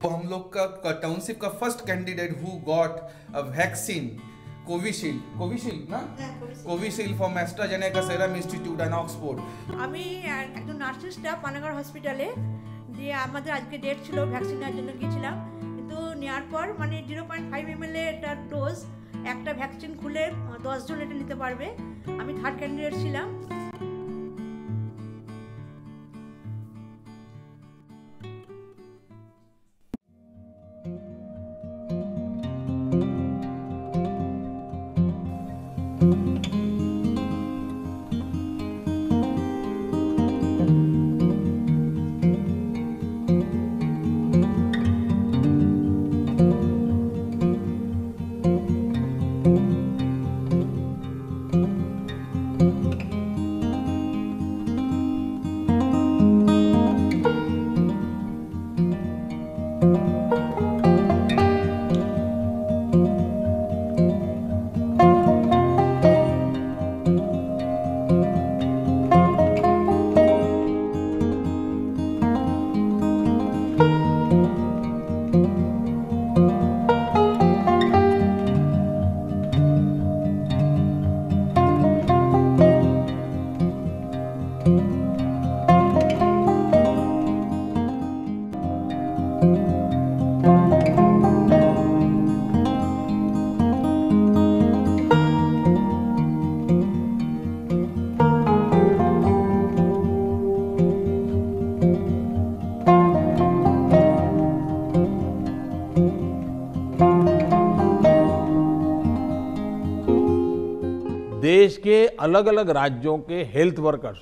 तो हम लोग का टाउनशिप का first candidate who got a vaccine Covishield Covishield ना হ্যাঁ, করেছি। Covishield from AstraZeneca Serum Institute and Oxford আমি এক- একজন নার্সিং স্টাফ পানাগড় হসপিটালে দিয়ে আমাদের আজকে ডেট ছিল ভ্যাকসিন নেওয়ার জন্য গিয়েছিলাম কিন্তু নেওয়ার পর মানে zero point five M L এটার ডোজ একটা ভ্যাকসিন খুলে আহ, দশজন এটা নিতে পারবে আমি থার্ড ক্যান্ডিডেট ছিলাম के अलग अलग राज्यों के हेल्थ वर्कर्स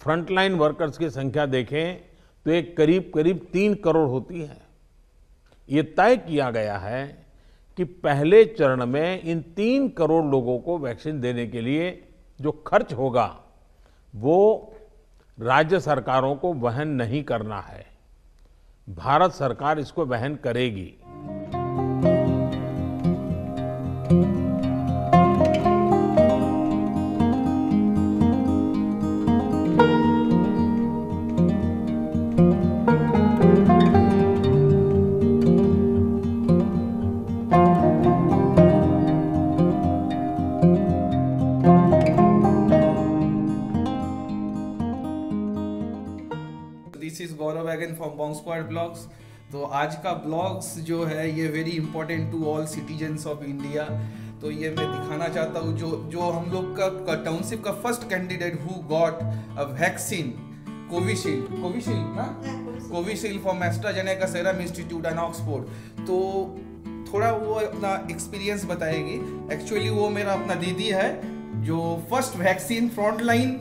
फ्रंटलाइन वर्कर्स की संख्या देखें तो एक करीब करीब तीन करोड़ होती है। ये तय किया गया है कि पहले चरण में इन तीन करोड़ लोगों को वैक्सीन देने के लिए जो खर्च होगा, वो राज्य सरकारों को वहन नहीं करना है। भारत सरकार इसको वहन करेगी। Again from Bong Squad blogs तो आज का ब्लॉग्स जो है ये very important to all citizens of India तो ये मैं दिखाना चाहता हूँ जो जो हम लोग का टाउनशिप का first candidate who got a vaccine Covishield Covishield ना? Covishield for AstraZeneca Serum Institute and Oxford तो थोड़ा वो अपना एक्सपीरियंस बताएगी। एक्चुअली वो मेरा अपना दीदी है जो first vaccine front line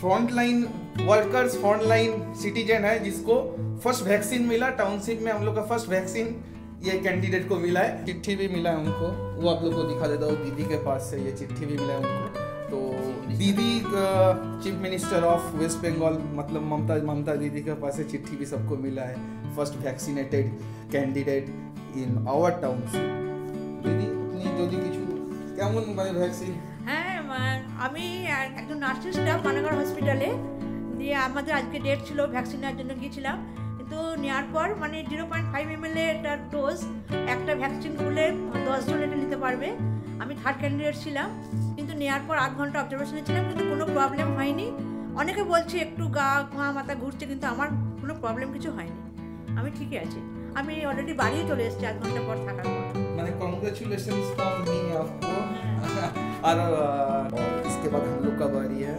front line workers front line citizen है जिसको फर्स्ट वैक्सीन मिला टाउनशिप में हम लोग का फर्स्ट वैक्सीन ये कैंडिडेट को मिला है चिट्ठी भी मिला है उनको वो आप लोग को दिखा देता हूँ दीदी के पास से ये चिट्ठी भी मिला है उनको तो दीदी chief minister of West Bengal मतलब ममता ममता दीदी के पास से चिट्ठी भी सबको मिला है first vaccinated candidate in our township दीदी अपनी যদি কিছু কেমন মানে ভ্যাকসিন হ্যাঁ মা- আমি এক- একজন নার্সিং স্টাফ পানাগড় হসপিটালে দিয়ে আমাদের আজকে ডেট ছিল ভ্যাকসিন নেওয়ার জন্য গিয়েছিলাম কিন্তু নেওয়ার পর মানে zero point five M L এটার ডোজ একটা ভ্যাকসিন খুলে দশজন এটা নিতে পারবে আমি থার্ড ক্যান্ডিডেট ছিলাম কিন্তু নেওয়ার পর আধ ঘন্টা অবজারভেশনে ছিলাম কিন্তু কোনো প্রবলেম হয়নি অনেকে বলছে একটু গা ঘা মাথা ঘুরছে কিন্তু আমার কোনো প্রবলেম কিছু হয়নি আমি ঠিকই আছি আমি অলরেডি বাড়িয়ে চলে এসেছি আধ ঘন্টা পর থাকার পর মানে कॉन्ग्रेचुलेशन फ्रॉम मी आपको और अ, इसके बाद हम लोग का बारी है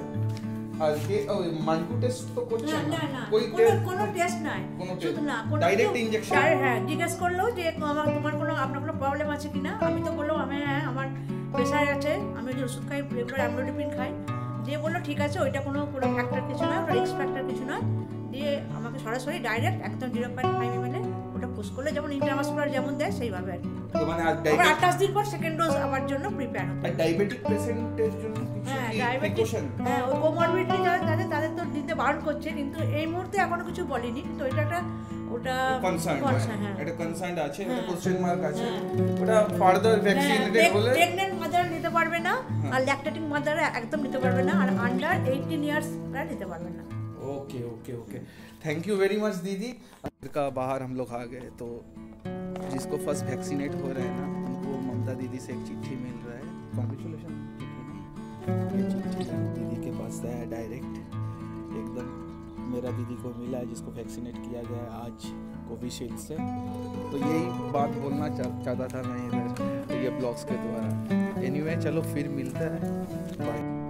আর কে ওই টেস্ট তো করছে না না। না কোনো কোনো টেস্ট নাই। শুধু না কোনো injection? direct, হ্যাঁ জিজ্ঞেস করল যে আমার তোমার কোনো আপনার কোনো প্রবলেম আছে কিনা? আমি তো বললাম আমি হ্যাঁ আমার প্রেশার আছে। আমি ওই যে ওষুধ খাই রেগুলার অ্যামলোডিপিন খাই। দিয়ে বলল ঠিক আছে ওইটা কোনো কোনো ফ্যাক্টর কিছু নয় ওটা রিস্ক ফ্যাক্টর কিছু নয়। দিয়ে আমাকে সরাসরি ডাইরেক্ট একদম জিরো পয়েন্ট ফাইভ এম ওটা করলে যেমন ইন্টারমাসকুলার যেমন দেয় সেইভাবে আর তো মানে আবার আঠাশ দিন পর সেকেন্ড ডোজ আমার জন্য প্রিপেয়ার হতে। ডায়াবেটিক পেশেন্টের জন্য হ্যাঁ কি ডায়াবেটিস প্রিকশন হ্যাঁ ওই কোমরবিডিটি যারা তাদের তাদের তো দিতে বারণ করছে কিন্তু এই মুহূর্তে এখনও কিছু বলেনি। কিন্তু এটা একটা ওটা কনসার্ন হ্যাঁ। এটা কনসার্ন আছে এটা হ্যাঁ। কোশ্চেন মার্ক আছে। হ্যাঁ। ওটা ফার্দার ভ্যাকসিনেটেড হলে প্রেগনেন্ট মাদার নিতে পারবে না আর ল্যাকটেটিং মাদার একদম নিতে পারবে না আর আন্ডার এইটিন ইয়ার্স নিতে পারবে না। Okay okay okay thank you very much দিদি। का बाहर हम लोग आ गए तो जिसको फ़र्स्ट वैक्सीनेट हो रहे हैं ना उनको ममता दीदी से एक चिट्ठी मिल रहा है। कॉन्ग्रेचुलेशन दीदी के पास है डायरेक्ट एकदम मेरा दीदी को मिला है जिसको वैक्सीनेट किया गया है आज कोविशील्ड से। तो यही बात बोलना चाहता था मैं इधर ये ब्लॉग्स के द्वारा। एनीवे anyway, चलो फिर मिलता है। बाय